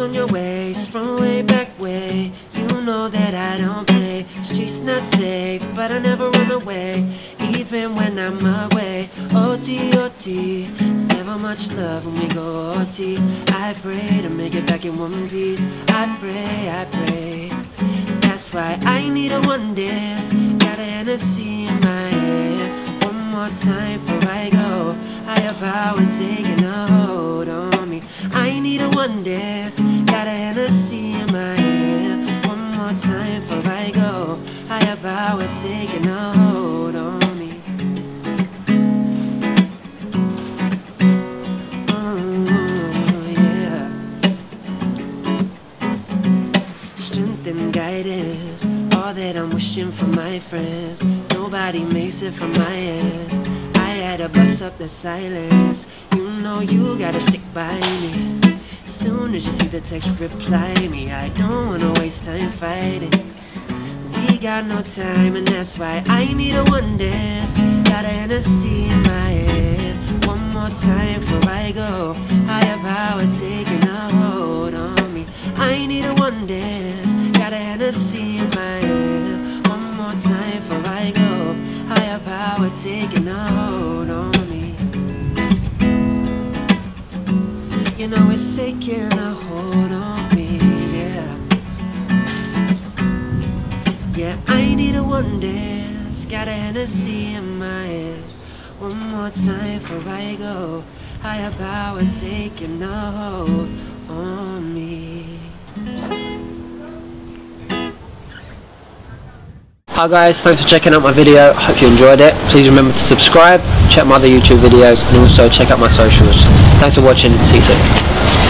on your waist from way back way. You know that I don't play. Streets not safe, but I never run away, even when I'm away. OT, OT. There's never much love when we go OT. I pray to make it back in one piece. I pray, I pray. That's why I need a one dance. Got a Hennessy in my hand. One more time before I go. Higher power taking a need a one dance. Got a Hennessy in my hand. One more time before I go. I Higher power taking a hold on me. Oh, yeah. Strength and guidance, all that I'm wishing for my friends. Nobody makes it from my ends. I had to bust up the silence. You know you gotta stick by me. Soon as you see the text, reply me. I don't wanna waste time fighting. We got no time, and that's why I need a one dance. Got a Hennessy in my hand. One more time before I go. Higher power taking a hold on me. I need a one dance. Got a Hennessy in my hand. One more time before I go. Higher power taking a hold on me. You know it's taking a hold on me, yeah. Yeah, I need a one dance. Got a Hennessy in my hand. One more time before I go. Higher power taking a hold on Hi guys, thanks for checking out my video. Hope you enjoyed it. Please remember to subscribe, check my other YouTube videos, and also check out my socials. Thanks for watching. See you soon.